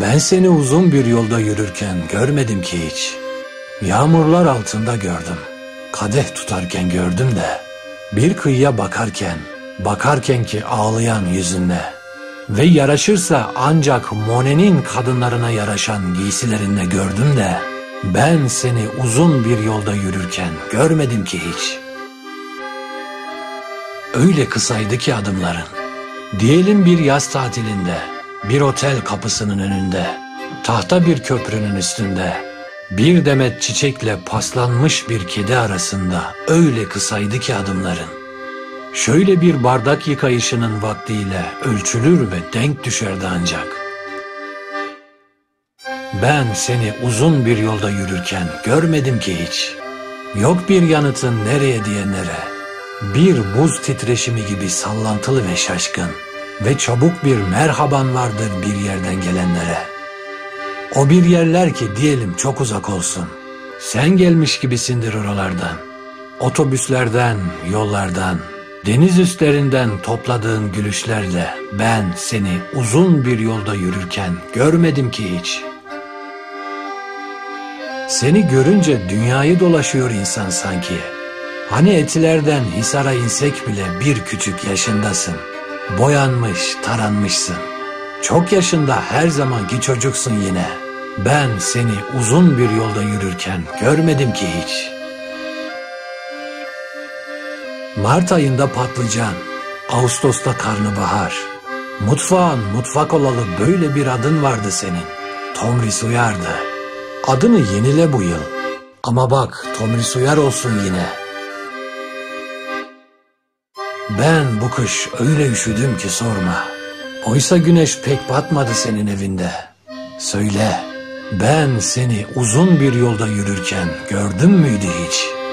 Ben seni uzun bir yolda yürürken görmedim ki hiç. Yağmurlar altında gördüm. Kadeh tutarken gördüm de. Bir kıyıya bakarken, bakarken ki ağlayan yüzünde. Ve yaraşırsa ancak Monet'in kadınlarına yaraşan giysilerinde gördüm de. Ben seni uzun bir yolda yürürken görmedim ki hiç. Öyle kısaydı ki adımların. Diyelim bir yaz tatilinde, bir otel kapısının önünde, tahta bir köprünün üstünde, bir demet çiçekle paslanmış bir kedi arasında öyle kısaydı ki adımların. Şöyle bir bardak yıkayışının vaktiyle ölçülür ve denk düşerdi ancak. Ben seni uzun bir yolda yürürken görmedim ki hiç. Yok bir yanıtın nereye diyenlere. Bir buz titreşimi gibi sallantılı ve şaşkın ve çabuk bir merhaban vardır bir yerden gelenlere. O bir yerler ki diyelim çok uzak olsun. Sen gelmiş gibisindir oralardan. Otobüslerden, yollardan, deniz üstlerinden topladığın gülüşlerle ben seni uzun bir yolda yürürken görmedim ki hiç. Seni görünce dünyayı dolaşıyor insan sanki. Hani etilerden Hisar'a insek bile bir küçük yaşındasın.'' Boyanmış, taranmışsın. Çok yaşında her zamanki çocuksun yine. Ben seni uzun bir yolda yürürken görmedim ki hiç. Mart ayında patlıcan, Ağustos'ta karnabahar. Mutfağın mutfak olalı böyle bir adın vardı senin. Tomris Uyar'dı. Adını yenile bu yıl. Ama bak Tomris Uyar olsun yine.'' Ben bu kış öyle üşüdüm ki sorma. Oysa güneş pek batmadı senin evinde. Söyle, ben seni uzun bir yolda yürürken gördüm müydü hiç?''